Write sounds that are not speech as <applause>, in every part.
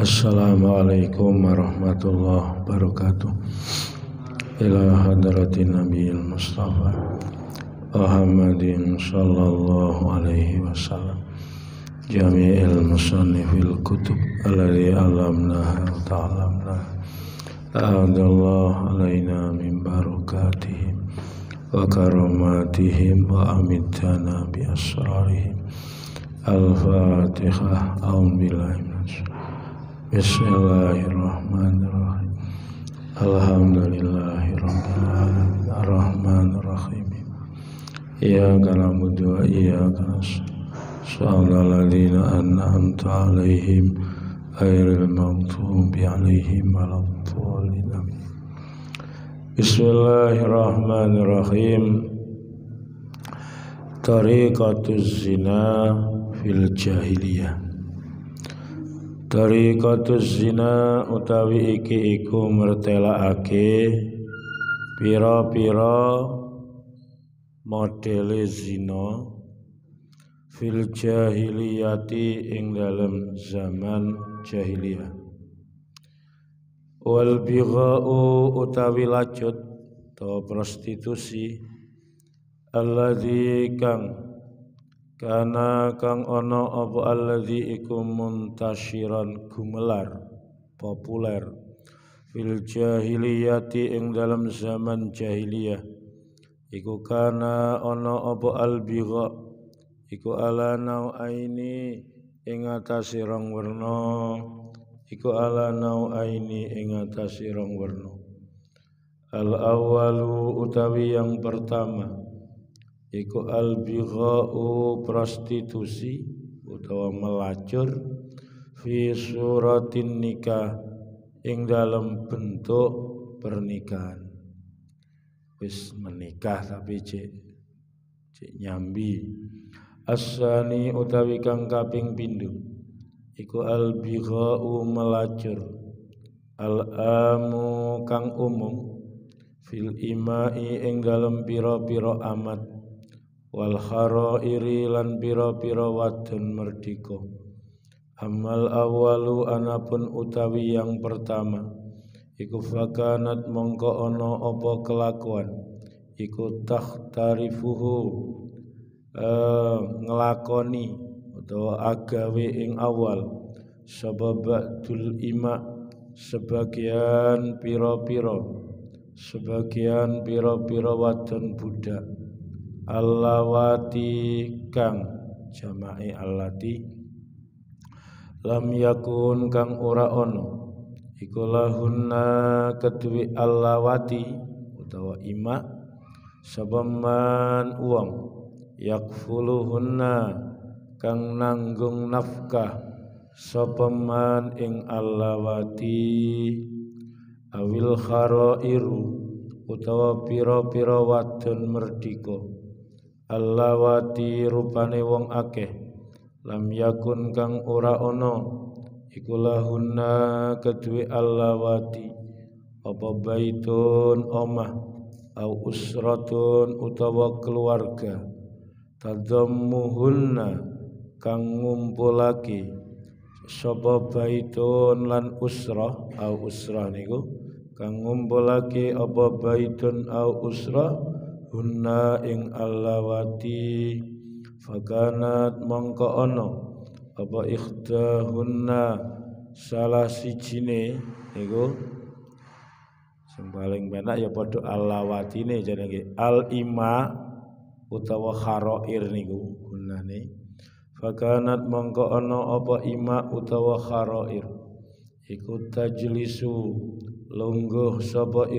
Assalamualaikum warahmatullahi wabarakatuh. Ila hadratin Nabi Mustafa Muhammadin sallallahu alaihi wasallam. Jami'il musannifil kutub Alladhi alamnaha wa ta'alamnaha A'adallah alaina min barakatihim Wa karamatihim Wa amidana bi asrarihim. Al-Fatihah A'udhu billahi Bismillahirrahmanirrahim. Alhamdulillahirrahmanirrahim. Ar-Rahmanirrahim Iyaka na'budu wa iyaka nasta'in. Shiratal ladzina an'amta 'alaihim ghairil maghdubi 'alaihim waladdallin. Bismillahirrahmanirrahim. Tariqatuz zina fil jahiliyah Tariqatuz zina utawi iki iku mertelakake pira-pira modele zina fil jahiliyati ing dalam zaman jahiliyah. Wal bigha'u utawi lacut atau prostitusi alladzi kang Kana kang ana apa alladzi iku muntasyiran gumelar populer. Fil jahiliyati ing dalam zaman jahiliyah. Iku kana ana apa albigha iku ala nau aini ing atase rong werna iku ala nau aini ing atase rong werna. Al awalu utawi yang pertama iku albigha'u prostitusi utawa melacur fi suratin nikah ing dalam bentuk pernikahan. Wis menikah tapi cek cek nyambi. Asani utawi kang kaping pindho. Iku albigha'u melacur. Al amu kang umum fil imai ing dalam pira-pira amat wal kharairi lan pira-pira wadon merdika amal awalu anapun utawi yang pertama iku fakanat mongko ana apa kelakuan? Iku takhtarifuhu eh, ngelakoni utawa agawe ing awal. Sababatul ima sebagian pira-pira sebagian pira-pira wadon budak allawati kang jama'i allati lam yakun kang ora ono. Iku lahunna kedue allawati utawa ima sabaman uang. Yakfuluhunna kang nanggung nafkah sapaman ing allawati awil kharairu utawa pira-pira wadon merdika allawati rupane wong akeh. Lam yakun kang ora ana iku lahunna kedue allawati. Apa baitun omah au usratun utawa keluarga. Tadammuhunna kang ngumpulake. Sapa baitun lan usrah au usrah niku kang ngumpulake apa baitun au usrah hunna ing allawati fakanat mongko ono apa hunna? Salah sijine iku sing paling penak ya padha allawatine jenenge al ima utawa kharair niku gunane fakanat mongko ono apa ima utawa kharair iku tajlisu lungguh sapa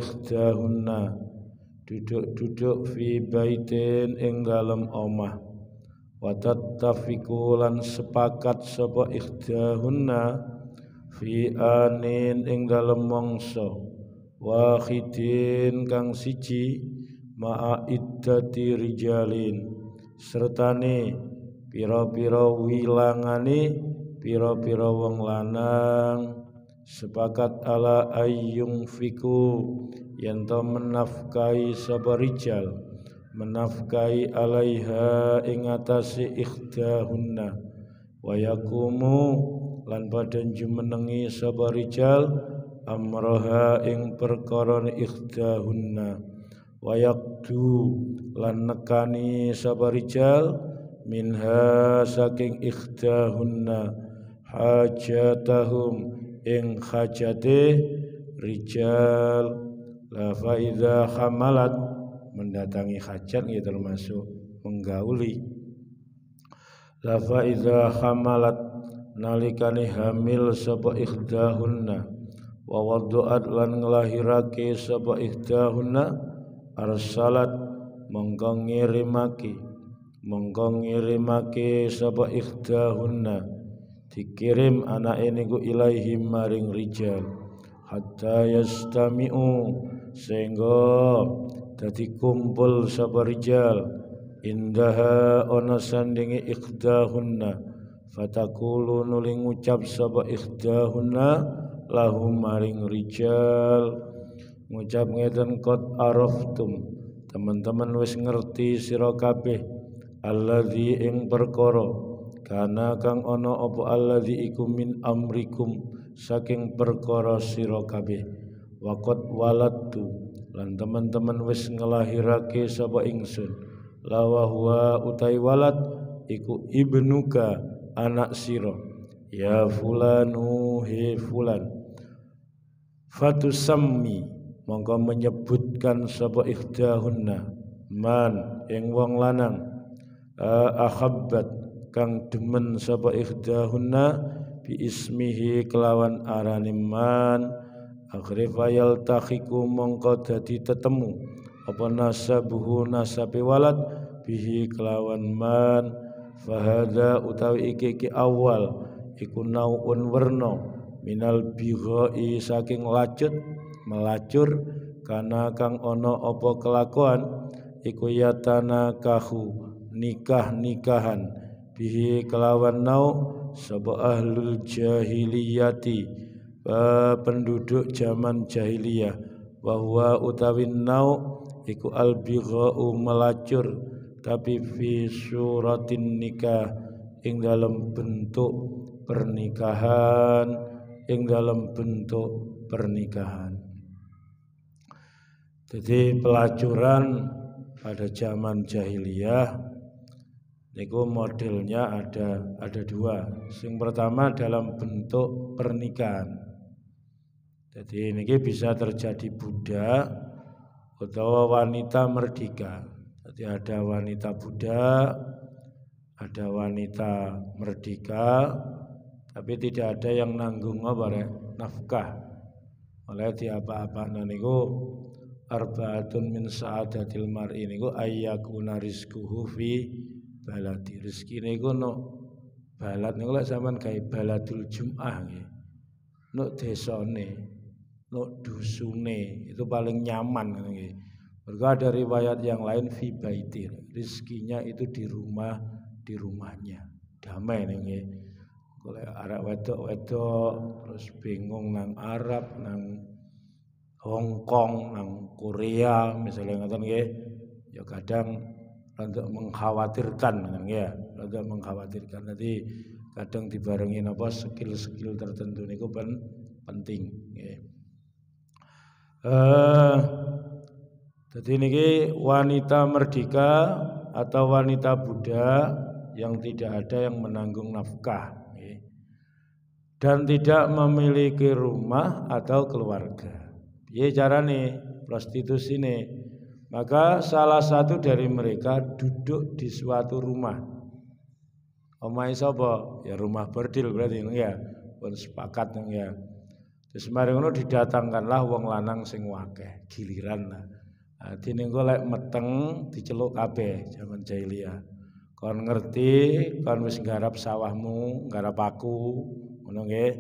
hunna duduk-duduk fi baitin ing omah. Wa tattafiqu sepakat sapa ikhdahunna fi anin ing dalem mangsa. Wahidin kang siji ma'a iddati rijalin. Sertane pira-pira wilangane pira-pira wong lanang. Sepakat ala ayyung fiku yang to menafkai sapa rijal menafkai alaiha ing atase ikhdahunna wa yakumu lan padha jumenengi sapa rijal amroha ing perkara ikhdahunna wa yaqdu lan nekani sapa rijal minha saking ikhdahunna hajatahum ing hajate rijal la faida hamalat mendatangi hajat ya termasuk menggauli. La faida hamalat nalikane hamil sapa ikhdahunna. Wa wada'at lan nglahirake sapa ikhdahunna. Arsalat. Mongko ngirimake. Mongko ngirimake sapa ikhdahunna. Dikirim anak ini ku ilaihim maring rijal. Hatta yastami'u sehingga dadi kumpul sapa rijal indaha ana sandingi ikhdahunna fatakulu nuli ngucap sapa ikhdahunna lahum maring rijal ngucap ngeten kot araftum teman-teman wis ngerti sira kabeh alladzi ing perkara Kana kang ana apa alladzi iku min amrikum saking perkara sira kabeh. Waqat waladtu lan teman-teman wis ngelahirake sapa ingsun. Lawa huwa utai walad iku ibnuka anak sira. Ya fulanu he fulan. Fatusammi mongko menyebutkan sapa ikhdahunna man ing wong lanang ahabbat kang demen sapa ikhdahunna bi ismihi kelawan araniman akhire fayal takhiku mongko dadi tetemu. Apa nasabuhu nasabi walad? Bihi kelawan man. Fahada utawi iki ki awal. Iku nauun werna. Minal bighai saking lacut melacur. Kana kang ana apa kelakuan? Iku yatana kahu nikah nikahan bihi kelawan nau sapa ahlul jahiliyati penduduk zaman jahiliyah bahwa utawin nau iku albighau melacur tapi fi suratin nikah ing dalam bentuk pernikahan ing dalam bentuk pernikahan jadi pelacuran pada zaman jahiliyah Niku modelnya ada ada dua. Yang pertama dalam bentuk pernikahan. Jadi ini bisa terjadi budak atau wanita merdeka. Jadi ada wanita budak, ada wanita merdeka, tapi tidak ada yang nanggung apa ya, nafkah. Oleh di apa-apa niku arbaatun min saadatil mar'i niku ayyakuna rizquhu fi baladi rezeki niku no balad niku lek sampean gawe baladul jum'ah nggih no desane no dusune. Itu paling nyaman Mergo ada riwayat yang lain fi baitir rezekinya itu di rumah di rumahnya. Damai nih kalau Arab wedok-wedok terus bingung nang Arab nang Hong Kong nang Korea misalnya ngoten nggih ya kadang untuk mengkhawatirkan kan ya. Untuk mengkhawatirkan. Nanti kadang dibarengi apa skill-skill tertentu niku pen, penting. Uh, jadi ini wanita merdeka atau wanita Buddha yang tidak ada yang menanggung nafkah dan tidak memiliki rumah atau keluarga. Ya cara nih prostitusi nih maka salah satu dari mereka duduk di suatu rumah. Omai sapa? Ya rumah berdil berarti ya. Pun sepakat ya. Terus mari ngono didatangkanlah wong lanang sing wakeh, giliran lah. Dene lek meteng diceluk kabeh zaman jahiliyah. Kon ngerti, kon wis nggarap sawahmu, nggarap aku, ngono nggih.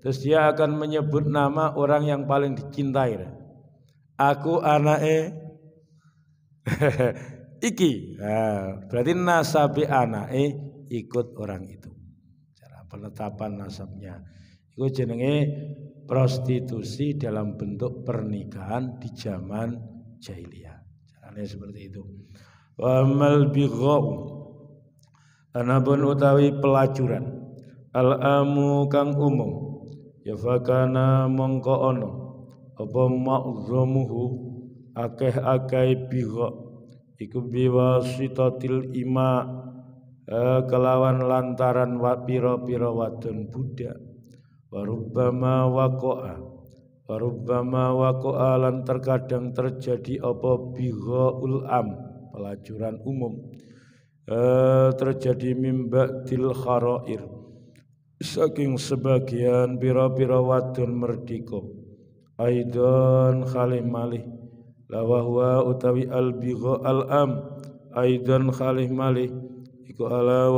Terus dia akan menyebut nama orang yang paling dicintai. Aku anake <laughs> iki. Nah, berarti nasabi eh ikut orang itu. Cara penetapan nasabnya. Itu jenenge prostitusi dalam bentuk pernikahan di zaman jahiliyah. Caranya seperti itu. Wa mal. Anapun utawi pelacuran. al amu kang umum ya fakana mongko ono apa ma'zamuhu akeh-akeh biha iku biwasitatil ima eh, kelawan lantaran wa pira-pira wadon budak warubbama waqa'a warubbama waqa'a lan terkadang terjadi apa ul am pelacuran umum. Eh, terjadi mimba til kharair. Saking sebagian pira-pira wadon merdika aidan khalih malih. Lawahwa utawi al bigha al am. Aidan khalih malih. Iku ala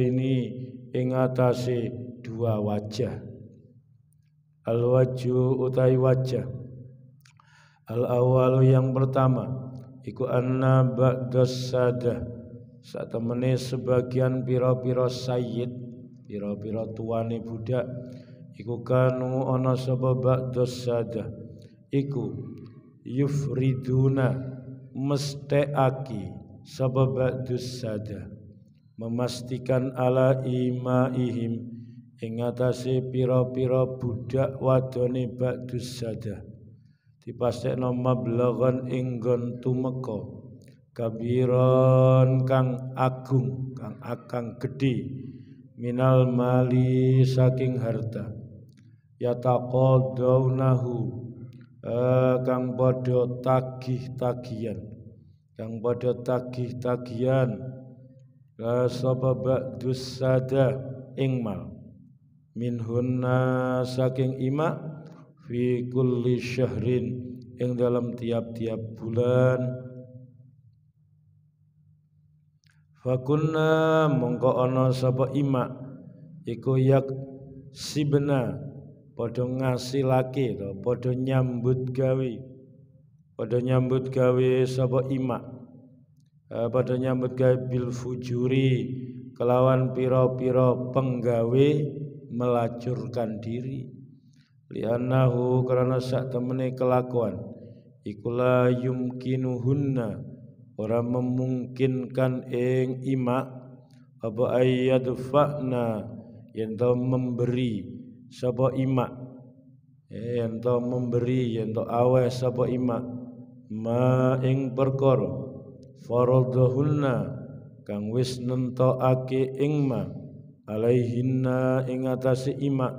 ini ing atase dua wajah al wajhu utai wajah. Al awal yang pertama iku anna ba'das sadah. Saat temene sebagian pira-pira sayyid pira-pira tuane budak iku kanu ana sapa ba'das sadah. Iku yufriduna mesteaki sapa ba'dus sadah. Memastikan ala imaihim ing atase pira-pira budak wadone ba'dus sada dipastekno mablaghan ing nggon tumeka. Kabiron kang agung kang akang gedhe minal mali saking harta. Yataqadawnahu eh, kang padha tagih-tagihan. Kang padha tagih-tagihan. La sababa sada ingmal minhunna saking ima fi kulli syahrin ing dalam tiap-tiap bulan. Fakunna mongko ana sapa ima iku yak sibna padha ngasilake to padha nyambut gawe padha nyambut gawe sapa ima. Eh, pada nyambut gawe bil fujuri kelawan piro-piro penggawe melacurkan diri. Lianahu karena sak temene kelakuan ikula yumkinuhunna ora memungkinkan ing ima apa ayyadfa'na yen memberi sapa ima eh, yen memberi yen awe sapa ima ma ing perkara faradahunna kang wis nentokake ing ma alaihinna ing atase ima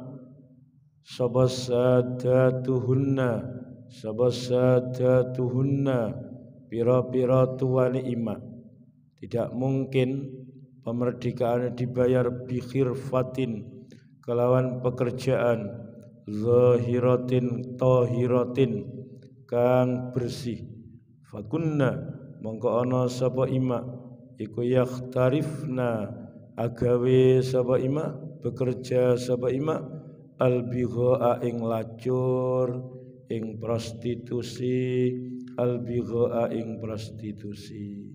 sapa sadatuhunna sapa sadatuhunna pira-pira tuwane ima tidak mungkin pemerdekaan dibayar bikhir fatin kelawan pekerjaan zahiratin tahiratin kang bersih. Fakunna mongko ana sapa ima iku yakhtarifna agawe sapa ima bekerja sapa ima albigha ing lacur ing prostitusi albigha ing prostitusi.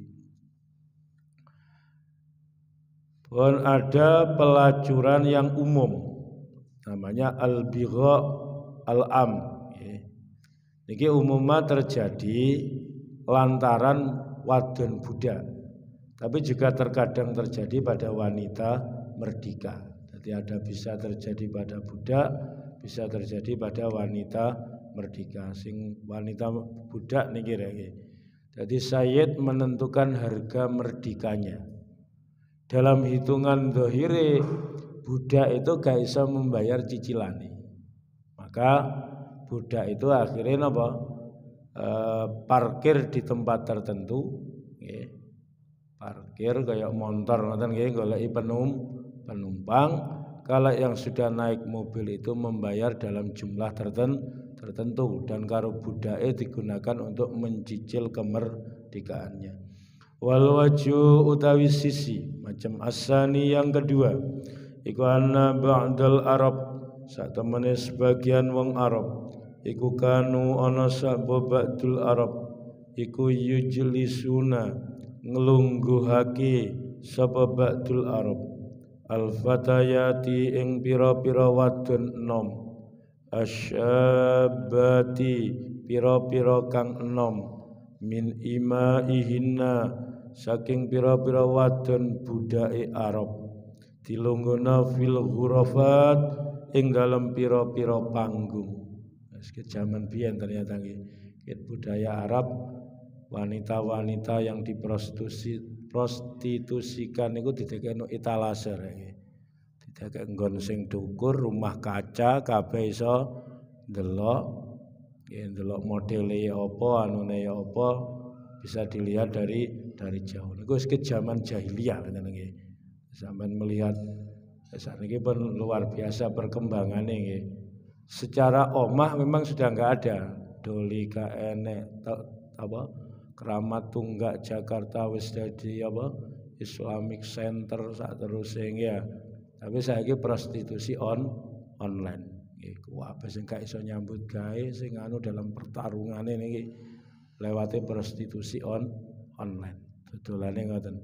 Pun ada pelacuran yang umum namanya albigha al-am Niki umumnya terjadi lantaran wadon budak tapi juga terkadang terjadi pada wanita merdeka. Jadi ada bisa terjadi pada budak bisa terjadi pada wanita merdeka. Sing wanita budak nih kira jadi Sayyid menentukan harga merdekanya. Dalam hitungan dohire budak itu gak bisa membayar cicilan maka budak itu akhirnya apa Eh, parkir di tempat tertentu. Parkir kayak motor ngoten nggih goleki penum, penumpang. Kalau yang sudah naik mobil itu membayar dalam jumlah tertentu dan karo budaya digunakan untuk mencicil kemerdekaannya. Wal waju utawi sisi macam asani yang kedua. Iku anna ba'dal Arab saat sebagian wong Arab. Iku kanu ana sapa ba'dul arab. Iku yujlisuna nglungguhake sapa ba'dul arab. Al fatayati ing pira-pira wadon enom. Asyabati pira-pira kang enom. Min imaihinna saking pira-pira wadon budake arab. Dilungguna fil ghurafat ing dalem pira-pira panggung. Sedikit zaman biyen ternyata nggih. Budaya Arab wanita-wanita yang diprostitusi prostitusikan itu didekno etalase nggih didekek nggon sing dukur rumah kaca kabeh iso delok ya delok modele apa anune apa bisa dilihat dari dari jauh. Niku sedikit zaman jahiliyah ngene nggih. Sampean melihat saat ini pun luar biasa perkembangannya nggih. Secara omah memang sudah enggak ada. Doli enek apa keramat tunggak Jakarta wis jadi apa Islamic Center saat terus ya tapi saya prostitusi on online Wah, sing gak iso nyambut gawe sing anu dalam pertarungan ini lewati prostitusi on online. Dodolane ngoten.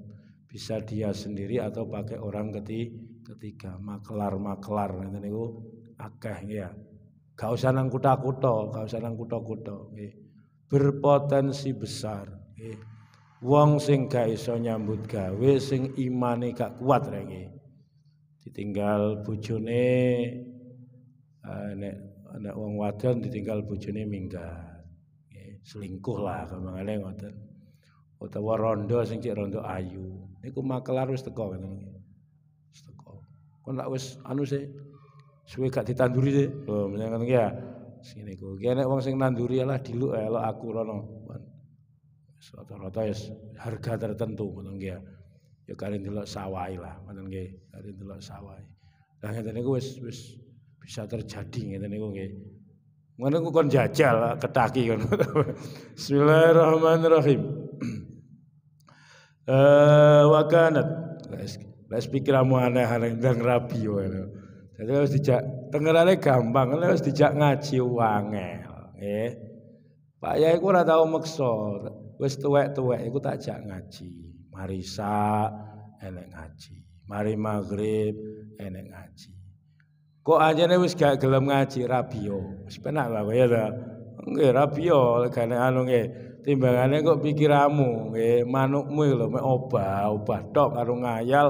Bisa dia sendiri atau pakai orang ketiga, maklar-maklar ngeten niku akeh ya. Gak usah nang kutha-kutha, gak usah nang kutha-kutha. Berpotensi besar nggih. Wong sing gak iso nyambut gawe sing imane gak kuat. Ditinggal bojone uh, nek nek wong wadon ditinggal bojone minggat. Nggih, selingkuh lah kemangane ngoten. Utawa rondo sing cek rondo ayu. Niku makelar wis teko ngoten nggih. Wis teko. Kon lak wis anu sih suwe gak ditanduri sih. Oh, menyang ya. Sini ku. Ki nek wong sing nanduri lah diluk elok aku rono. Rata-rata ya harga tertentu ngoten nggih. Ya kali delok sawai lah, ngoten nggih. Kali delok sawai. Lah ngeten niku wis wis bisa terjadi ngeten niku nggih. Ngono ku kon jajal ketaki kon. <laughs> Bismillahirrahmanirrahim. <clears throat> Eh wa kanat Les pikiramu aneh-aneh ndang rabi wae. Jadi harus dijak tengerane gampang, harus dijak ngaji wangel, nggih. Pak Yai ku ora tau meksa, wis tuwek-tuwek iku tak jak ngaji. Marisa enek ngaji. Mari maghrib enek ngaji. Kok anjene wis gak gelem ngaji rabio. Wis penak lah ya ta. Nggih rabio legane anu nggih. Timbangane kok pikiramu nggih manukmu lho mek obah-obah tok karo ngayal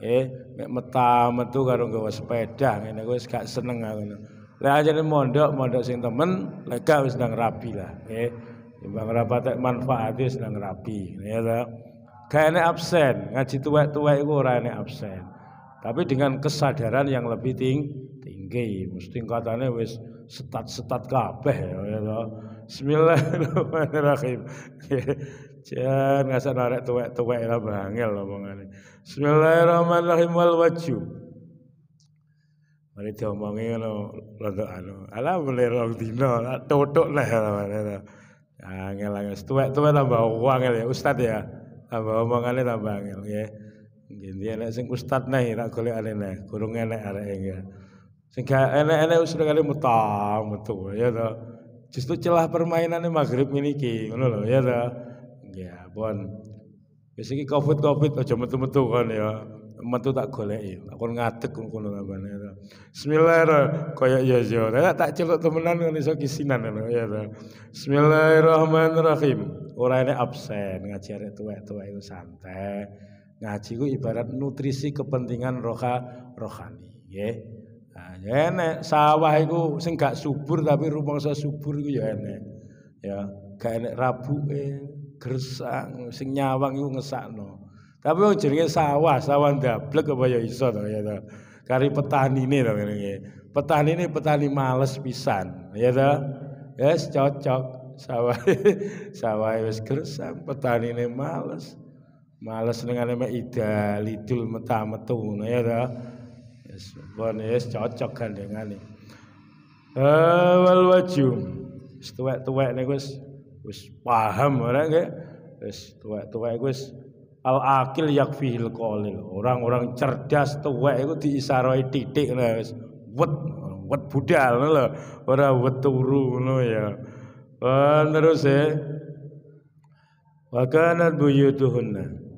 eh mek meta metu karo nggawa sepeda ngene wis gak seneng aku. Lek anjene mondok mondok sing temen lek gak wis nang rabi lah nggih. Timbang ora patek manfaat wis nang rabi ya ta. Gak enek absen, ngaji tuwek-tuwek iku ora enek absen. Tapi dengan kesadaran yang lebih ting tinggi, mesti katanya wis setat-setat kabeh ya Bismillahirrahmanirrahim. <laughs> Jangan ngasih narik tuwek-tuwek lah bangel omongane. Bismillahirrahmanirrahim wal wajhu. Mari diomongi ngono rada anu. Ala mulai rong dina, totok lah. Angel angel tuwek-tuwek tambah wangel ya Ustaz ya. Tambah omongane tambah angel ya. Nggih, enek sing ustad nih tak golekane nih, kurung enek areke ya. Sing gak enek-enek wis kali mutam metu ya to. Justru celah permainannya maghrib niki ngono lho ya to. Ya, pun. Wis iki Covid-Covid aja metu-metu kan ya. Metu tak goleki. Aku ngadeg ngono kabane ya. Bismillahirrahmanirrahim. Kaya ya ya. Tak celuk temenan ngono iso kisinan ngono ya to. Bismillahirrahmanirrahim. Ora enek absen ngaji arek tuwek-tuwek iku santai. Ngaji ku ibarat nutrisi kepentingan roha rohani, nggih. Nah, ya enek sawah iku sing gak subur tapi rumangsa subur iku ya enek. Ya, gak enek rabuke, gersang, sing nyawang iku ngesakno. Tapi wong jenenge sawah, sawah ndablek apa ya iso to ya to. Kari petanine to ngene iki. Petanine petani males pisan, ya to. Yes, cocok sawah <laughs> sawah wis gersang, petanine males. Males dengan nama ida lidul meta metu ngono ya ta. Yes, bon yes cocok gandengane. Eh wal waju. Wis tuwek-tuwek niku wis wis paham ora nggih. Wis tuwek-tuwek wis al akil yakfihil qalil. Orang-orang cerdas tuwek iku diisarai titik ngono wis wet wet budal ngono lho. Ora wet turu ngono ya. terus ya. Wa kanat buyutuhunna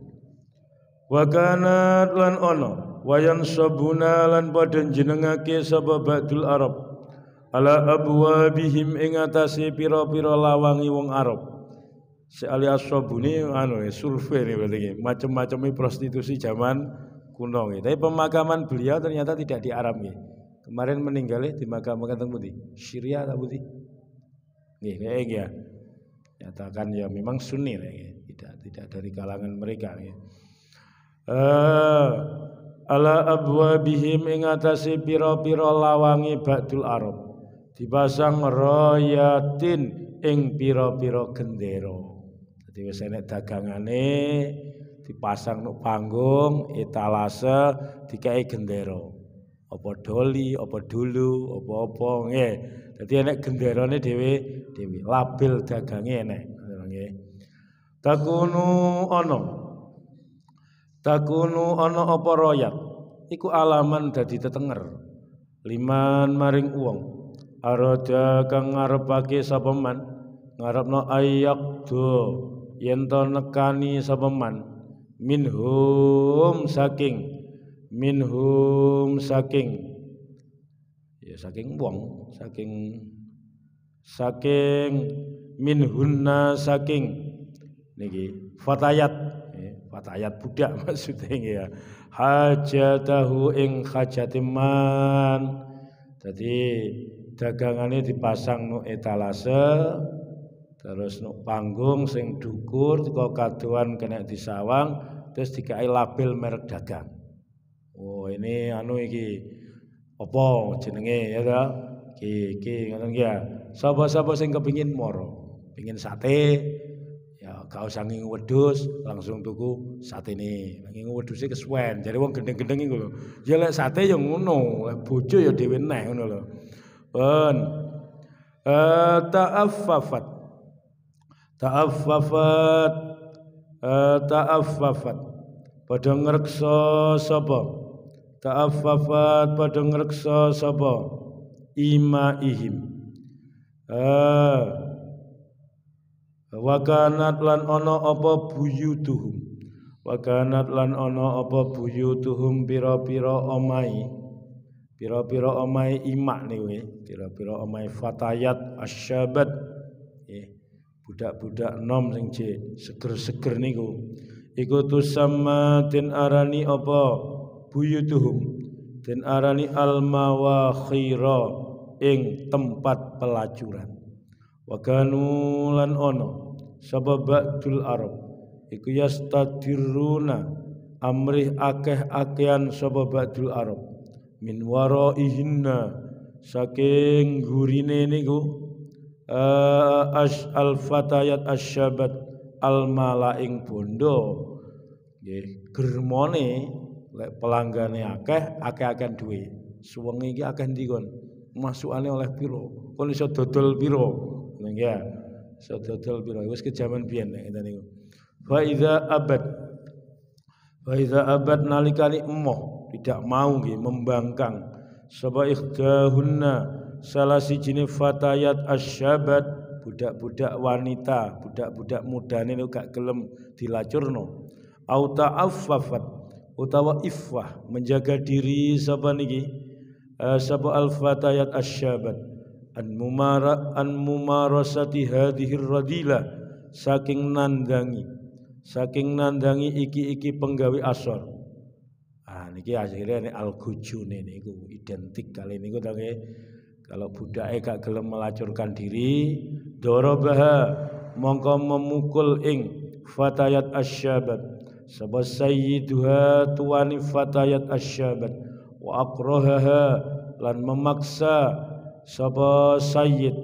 wa kanat lan ono wayan sabuna lan padha jenengake sapa badul arab ala abwabihim ing atase pira-pira lawangi wong arab Si alias sabuni anu survei nih berarti macam-macam prostitusi zaman kuno gitu. Tapi pemakaman beliau ternyata tidak di Arab gitu. Kemarin meninggalnya di makam teng pundi? Syria atau pundi? Nggih, kayak ya. Nyatakan ya memang sunni ya. Tidak tidak dari kalangan mereka ya. Uh, ala abwabihim ing atase pira-pira lawangi ba'dul Arab dipasang royatin ing pira-pira gendera. Dadi wis enek dagangane dipasang nuk panggung etalase dikai gendera. Apa doli, apa dulu, apa-apa nggih. Dadi enek genderane dhewe dhewe label dagange enek nggih. Takunu ana Takunu ana apa royat iku alaman dadi tetenger liman maring wong arada kang ngarepake sapa ngarepno ayak do yen to nekani sapa minhum saking minhum saking. Ya saking wong saking saking minhunna saking. Niki fatayat. Fatayat budak <laughs> maksudnya ya. Hajatahu ing hajatiman. Jadi dagangannya dipasang no etalase terus no panggung sing dukur kok kaduan kena disawang terus dikai label merek dagang. Oh ini anu iki apa jenenge ya ta? Ki ki ngoten ya. Sapa-sapa sing kepingin moro, pengin sate, Kau usah wedus, langsung tuku sate ini. Ngingu wedusnya kesuwen. Jadi wong gendeng-gendeng iku lho. Ya lek sate yang ngono, lek bojo ya dhewe neh ngono lho. Pun eh ta'affafat. Ta'affafat. Eh ta'affafat. Padha ngreksa sapa? Ta'affafat padha ngreksa sapa? Imaihim. Eh Wakanat lan ono apa buyutuhum. Wakanat lan ono apa buyutuhum pira-pira omai. Pira-pira omai imak niku pira-pira omai fatayat asyabat. Budak-budak nom sing seger-seger niku. Iku tusamma tin arani apa buyutuhum. Den arani al mawakhira ing tempat pelacuran. Wakanu lan ono sabab ba'dul Arab iku yastadiruna amrih akeh-akehan sabab ba'dul Arab min waraihinna. Saking gurine niku uh, as al fatayat asyabat al malaing bondo. Nggih germone lek pelanggane akeh akeh-akehan duwe. Suwengi iki akeh ndi kon masukane oleh piro? Kon iso dodol piro? Nggih Sadadal biro wis kejaman biyen nek ngene niku. Fa iza abad. Fa iza abad nalikani emoh tidak mau nggih membangkang. Sapa ikhdahunna salah sijine fatayat asyabat budak-budak wanita, budak-budak muda niku gak gelem dilacurno. Au ta'affafat utawa iffah menjaga diri sapa niki? Uh, sapa al fatayat asyabat an mumara an mumarasati hadhir radila saking nandangi. Saking nandangi iki-iki penggawe asor niki akhirnya ini al gujune niku identik kali niku tangi kalau budake gak gelem melacurkan diri dorobaha mongko memukul ing fatayat asyabat sabab sayyiduha tuani fatayat asyabat wa akrahaha lan memaksa sapa sayyid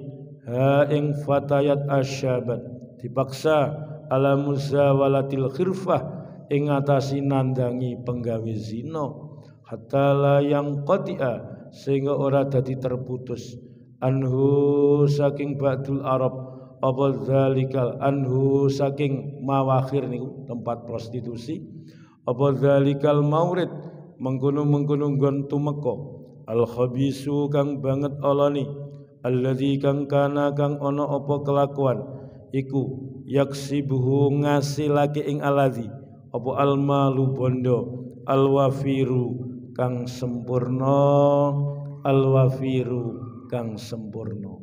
ha ing fatayat asyabat dipaksa ala muzawalatil khirfah ing ngatasi nandangi penggawe zina hatta yang qati'a sehingga ora dadi terputus. Anhu saking ba'dul arab apa zalikal anhu saking mawakhir niku tempat prostitusi. Apa zalikal maurid menggunung-menggunung gon tumeka. Al khabisu kang banget alani alladzi kang kana kang ana apa kelakuan. Iku yaksibuhu ngasilake ing aladzi apa al malu bondo al wafiru kang sempurna al wafiru kang sempurna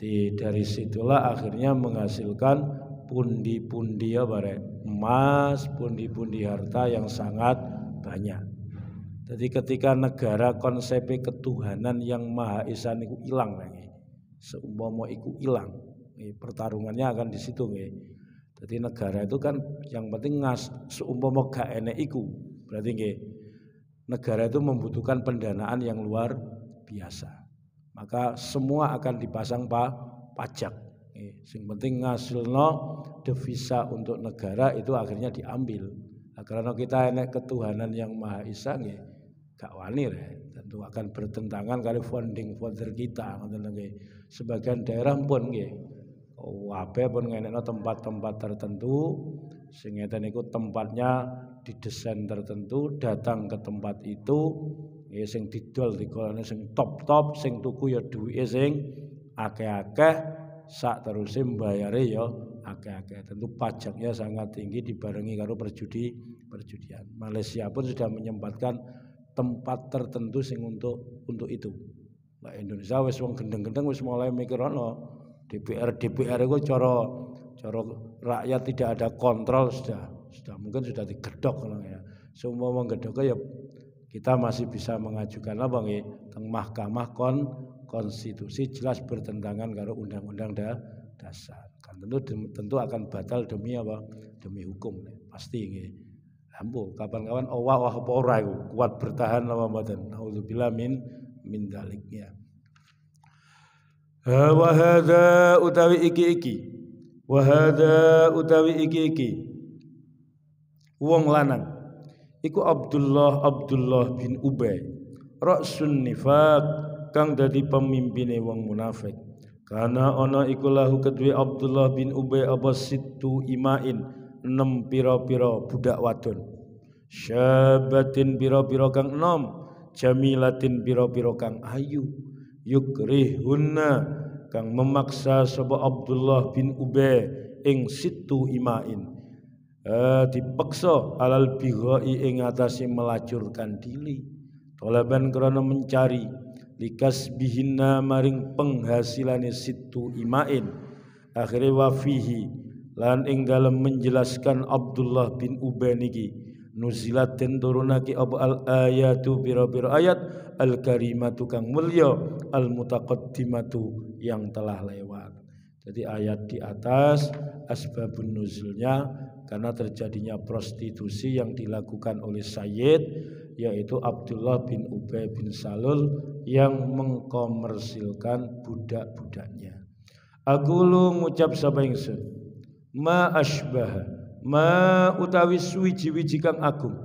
Jadi dari situlah akhirnya menghasilkan pundi-pundi ya emas, pundi-pundi harta yang sangat banyak. Jadi ketika negara konsep ketuhanan yang maha esa niku ilang lagi. Seumpama iku ilang, pertarungannya akan di situ nggih. Jadi negara itu kan yang penting ngas seumpama gak enek iku. Berarti nggih negara itu membutuhkan pendanaan yang luar biasa. Maka semua akan dipasang pa, pajak. Yang penting ngasilno devisa untuk negara itu akhirnya diambil. Nah, karena kita enek ketuhanan yang maha esa nggih, gak wani re. Tentu akan bertentangan kali founding father kita Sebagian daerah pun nggih wabe pun ngenekno tempat-tempat tertentu sehingga itu tempatnya didesain tertentu datang ke tempat itu ya sing didol dikolane sing top-top sing tuku ya duwike sing akeh-akeh sak terusé mbayare ya akeh-akeh. Tentu pajaknya sangat tinggi dibarengi karo perjudi perjudian. Malaysia pun sudah menyempatkan tempat tertentu sing untuk untuk itu. Nah, Indonesia wis wong gendeng-gendeng wis mulai mikir ono DPR DPR itu cara cara rakyat tidak ada kontrol sudah sudah mungkin sudah digedok kalau ya. Semua menggedok ya kita masih bisa mengajukan apa nggih teng Mahkamah kon konstitusi jelas bertentangan karo undang-undang da, dasar. Kan tentu tentu akan batal demi apa? Demi hukum pasti nggih. Ambo kapan-kapan Allah wah apa ora kuat bertahan apa mboten. Nauzubillah min min daliknya. Ha utawi iki iki. Wa utawi iki iki. Wong lanang iku Abdullah Abdullah bin Ubay. Ra'sun nifaq kang dadi pemimpine wong munafik. Karena ana iku lahu kedue Abdullah bin Ubay apa situ imain enam pira-pira budak wadon. Syabatin pira-pira kang enom, jamilatin pira-pira kang ayu yukrihunna kang memaksa sapa Abdullah bin Ubay ing situ imain. Eh, dipaksa alal bighai ing atase melacurkan diri tolaban krana mencari likas bihinna maring penghasilane situ imain. Akhire wafihi lan ing dalam menjelaskan Abdullah bin Ubay niki nuzilat den turunake apa al ayatu biro-biro ayat al karimatu kang mulya al mutaqaddimatu yang telah lewat. Jadi ayat di atas asbabun nuzulnya karena terjadinya prostitusi yang dilakukan oleh Sayyid yaitu Abdullah bin Ubay bin Salul yang mengkomersilkan budak-budaknya. Aku lu ngucap sapa ma asbah ma utawi suwiji-wiji kang agung.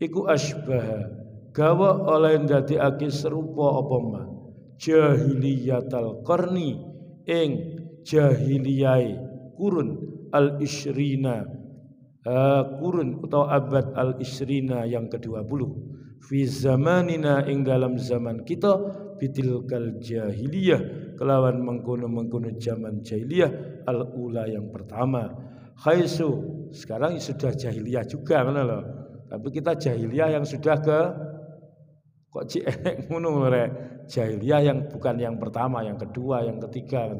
Iku asbah gawa oleh ndadekake serupa apa ma? Jahiliyatal qarni ing jahiliyai kurun al isrina uh, kurun atau abad al isrina yang ke-20 fi zamanina ing dalam zaman kita bitilkal jahiliyah kelawan mengkono-mengkono zaman jahiliyah al ula yang pertama khaisu. Sekarang sudah jahiliyah juga kan loh tapi kita jahiliyah yang sudah ke kok enek <laughs> ngono jahiliyah yang bukan yang pertama yang kedua yang ketiga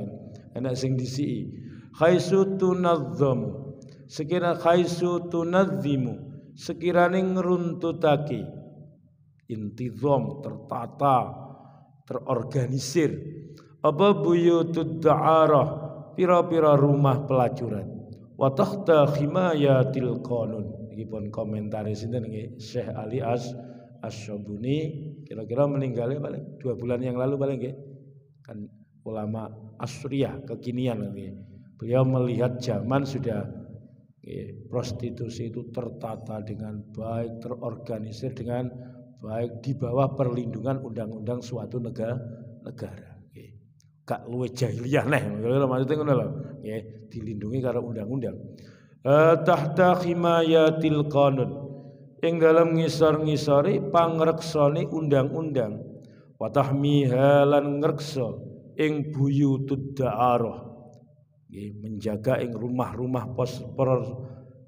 enak sing disi khaisu tunazzam sekira khaisu tunazzimu sekirane ngruntutake intizam tertata terorganisir. Apa buyutud da'arah? Pira-pira rumah pelacuran wa tahta khimayatil qanun. Iki pun komentar sinten nggih? Syekh Ali As Asyabuni kira-kira meninggalnya paling dua bulan yang lalu paling nggih? Kan ulama Asriyah kekinian nggih. Beliau melihat zaman sudah nggih, prostitusi itu tertata dengan baik terorganisir dengan baik di bawah perlindungan undang-undang suatu negara negara gak luwe jahiliyah neh maksudnya ngono lho. Nggih dilindungi karo undang-undang. Uh, tahta himayatil qanun. Ing dalam ngisor-ngisori pangreksane undang-undang. Wa tahmiha lan ngreksa ing buyutud da'arah nggih menjaga ing rumah-rumah pos per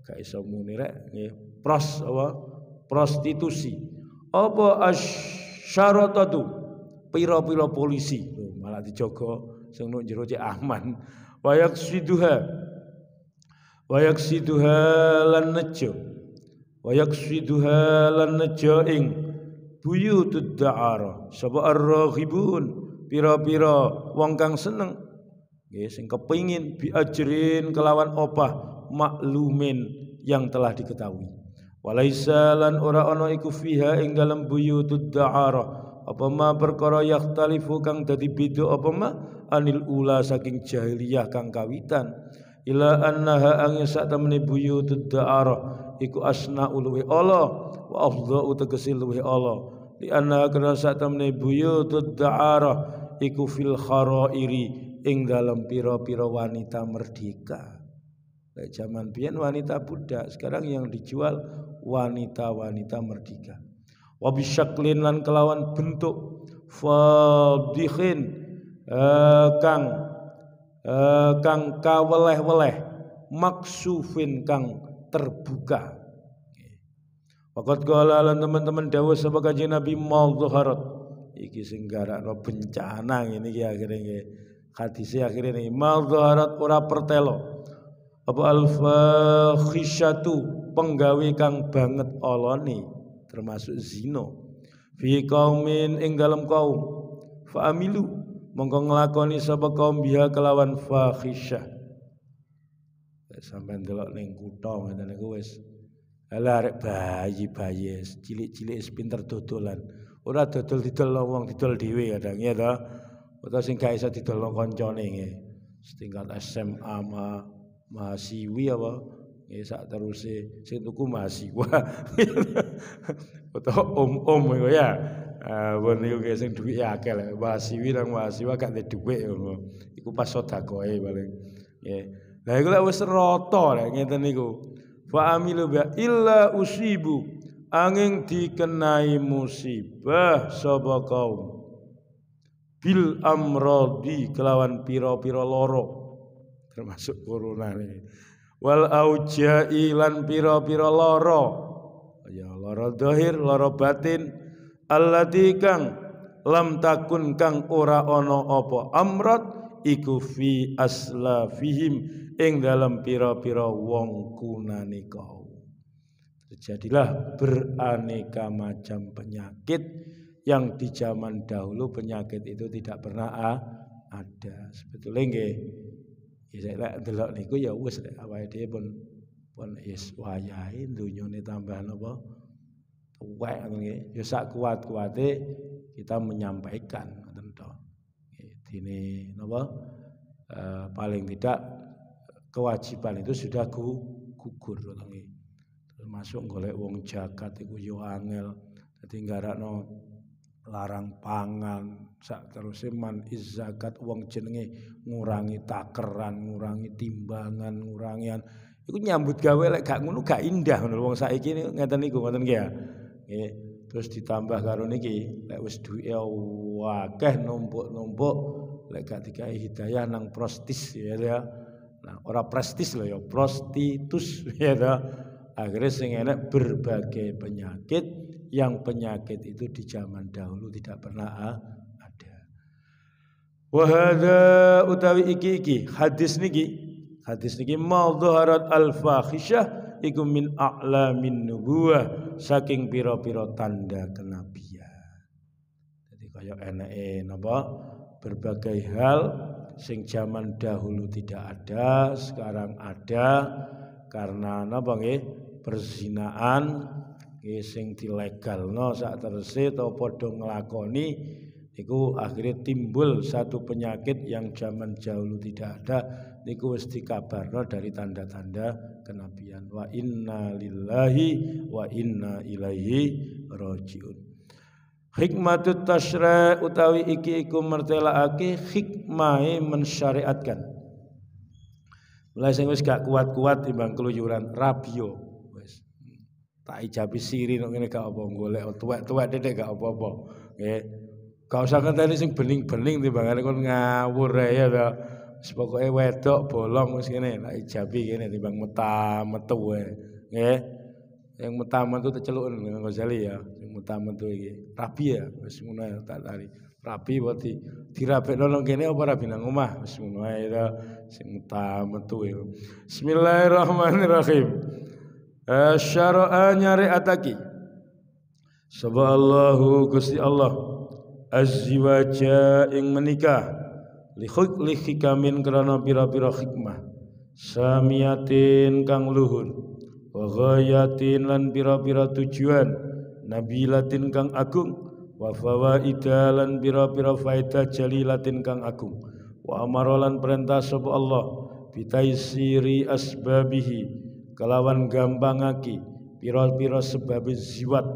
gak iso muni rek nggih. Pros apa? Prostitusi. Apa asyaratatu pira-pira polisi. Malah dijogo sing nuk jero cek aman wayak siduha wayak siduha lan nejo. Wa yaqsiduha lan najaing buyutud da'ara sapa ar-raghibun? Pira-pira wong kang seneng. Nggih sing kepingin bi ajrin kelawan opah maklumin yang telah diketahui. Walaisa lan ora ana iku fiha ing dalem buyutud da'ara apa ma perkara yakhtalifu kang dadi beda apa ma? Anil ula saking jahiliyah kang kawitan. Ila annaha angin sak temene buyutud da'ara iku asna uluwi Allah wa afdhu tegese luwi Allah. Di anna kana sak temne buyutud da'arah iku fil kharairi ing dalam pira-pira wanita merdeka. Zaman pian wanita budak, sekarang yang dijual wanita-wanita merdeka. Wa bisyaklin lan kelawan bentuk fadhihin uh, kang uh, kang kaweleh-weleh maksufin kang terbuka. Fakat kala lan teman-teman dawa sebagai Nabi mau. Iki sing garakno bencana ngene iki akhire nggih. Akhire ini mau zuharat ora pertelo. Apa al-fakhisyatu penggawe kang banget olone termasuk zino. Fi kaumin ing dalem kaum. Fa amilu mongko nglakoni sapa kaum biha kelawan fakhisyah sampai delok ning kutha ngene niku wis ala arek bayi-bayi cilik-cilik pinter dodolan. Ora dodol didol wong didol dhewe kadang ya to. Utawa sing gak iso didol kancane. Setingkat SMA ma mahasiswi apa nggih sak teruse sing tuku mahasiswa. <laughs> Utawa om-om iku ya. Ah, bon niku sing dhuwit akeh lek mahasiswi nang mahasiswa gak duwe ngono. Iku pas sedakoe paling. Nggih. Lah iku lek wis rata lek ngeten niku. Fa amilu bi illa usibu angin dikenai musibah sapa kaum. Bil amradi kelawan pira-pira loro termasuk corona ini. Wal aujai lan pira-pira loro. Ya loro dohir, loro batin allati kang lam takun kang ora ana apa amrad iku fi aslafihim ing dalam pira-pira wong kunani kau. Terjadilah beraneka macam penyakit yang di zaman dahulu penyakit itu tidak pernah ada. Sebetulnya nggih ya saya lek delok niku ya wis lek awake dhewe pun pun is wayahe dunyane tambah napa tuwek nggih. Ya sak kuat-kuate kita menyampaikan ngoten to. Dene napa uh, paling tidak kewajiban itu sudah gugur termasuk golek wong jakat iku yo angel dadi nggarakno larang pangan sak terus man zakat wong jenenge ngurangi takeran ngurangi timbangan ngurangi iku nyambut gawe lek gak ngono gak indah ngono wong saiki ngeten niku ngoten ya. Nggih terus ditambah karo niki lek wis duwe akeh numpuk-numpuk lek gak dikai hidayah nang prostis ya ya. Nah, ora prestis loh ya, prostitus <laughs> ya toh. Akhirnya sing enak berbagai penyakit yang penyakit itu di zaman dahulu tidak pernah ada. Wahada utawi iki iki hadis niki hadis niki maldharat al fahisyah iku min nubuwah saking pira-pira tanda kenabian. Jadi kaya enake napa berbagai hal sing zaman dahulu tidak ada, sekarang ada karena napa nggih? Perzinaan nggih sing dilegalno sak terse to padha nglakoni niku akhirnya timbul satu penyakit yang zaman dahulu tidak ada niku wis dikabarno dari tanda-tanda kenabian wa inna lillahi wa inna ilaihi rajiun Hikmatut tasyra utawi iki iku mertelaake hikmahe mensyariatkan. Mulai sing wis gak kuat-kuat timbang keluyuran rabio. Tak ijabi siri nek ngene gak apa golek tuwek-tuwek dedek gak apa-apa. Nggih. Gak usah ngenteni sing bening-bening timbangane kon ngawur ya to. Pokoke wedok bolong wis ngene tak ijabi kene timbang meta metu. Nggih. Yang meta metu teceluk nang Ghazali ya mutamen tuh iki. Rabi ya wis ngono ya tak tari. Wae di dirabekno nang kene apa rabi nang omah wis ngono ae sing mutamen tuh. Bismillahirrahmanirrahim. Asyara'a nyari ataki. Sebab Allahu Gusti Allah. Azziwaja ing menikah. Likhuk likhikamin kerana pira-pira hikmah Samiatin kang luhur. Wa ghayatin lan pira-pira tujuan. Nabilatin kang agung. Wa fawaida lan pira-pira faedah jalilatin kang agung. Wa amarolan perintah sapa Allah. Bitaisiri asbabihi kelawan gampangake pira-pira sebab ziwat.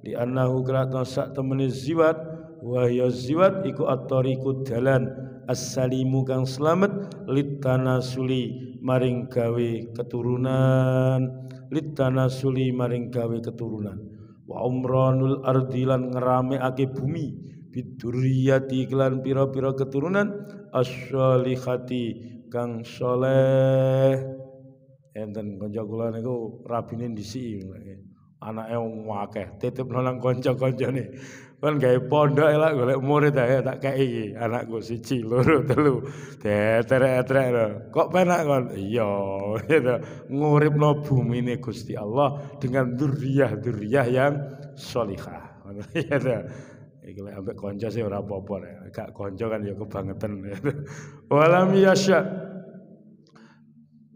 Li annahu kratan sak temene ziwat wa ya ziwat iku at-tariqud dalan as-salimu kang selamat litanasuli maring gawe keturunan. Litanasuli maring gawe keturunan. Wa umranul ardi lan ngerameake bumi biduriyati kelan pira-pira keturunan as-salihati kang soleh enten kanca kula niku rabine ndisi anake wong akeh titip nang kanca-kancane kan gawe pondok elak golek murid ae tak kei iki. Anakku siji loro telu. Tetrek-tetrek kok penak kon? Iya gitu. Nguripno bumine Gusti Allah dengan dzurriyyah-dzurriyyah yang sholihah. Gitu. Lek ambek kanca sih ora apa-apa gak kanca kan ya kebangetan walam yasya